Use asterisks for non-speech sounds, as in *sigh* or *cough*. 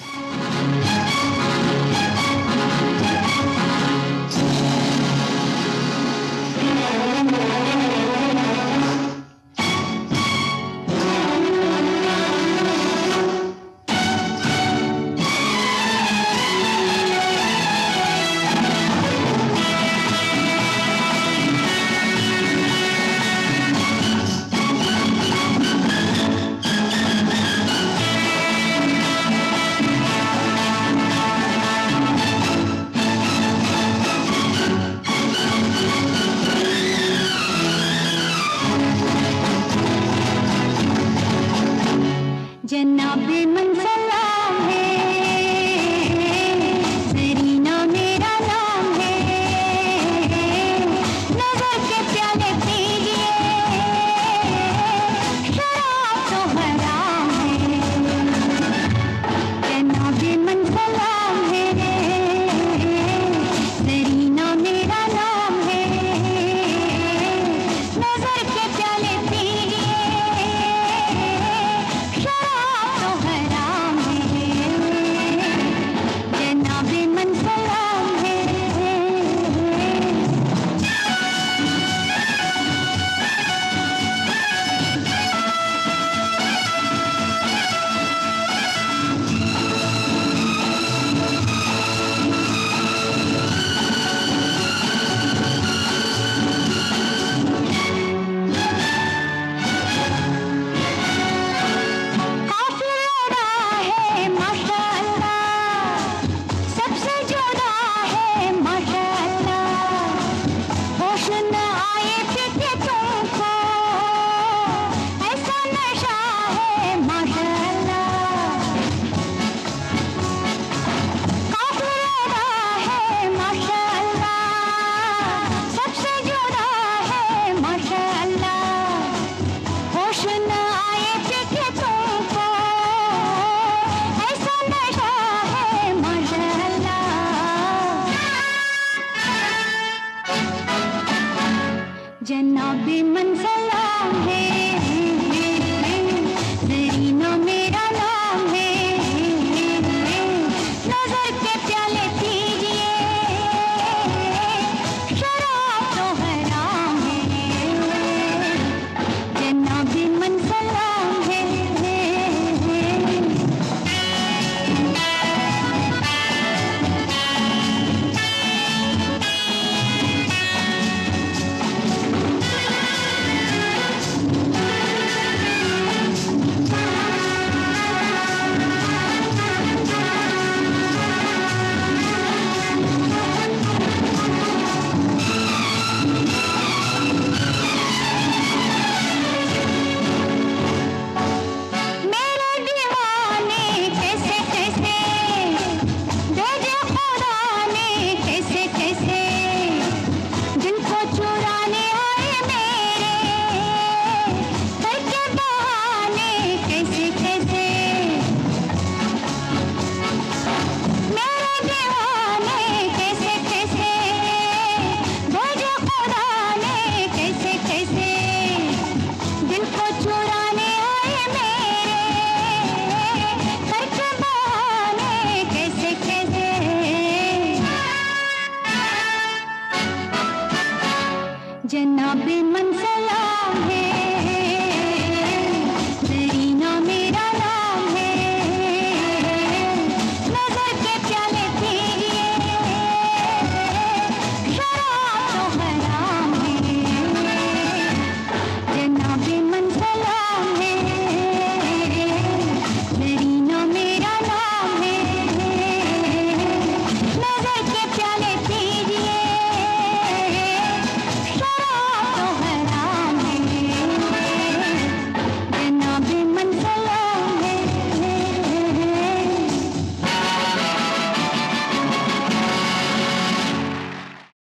you *laughs* जनाबे मंजर मन सलाम है।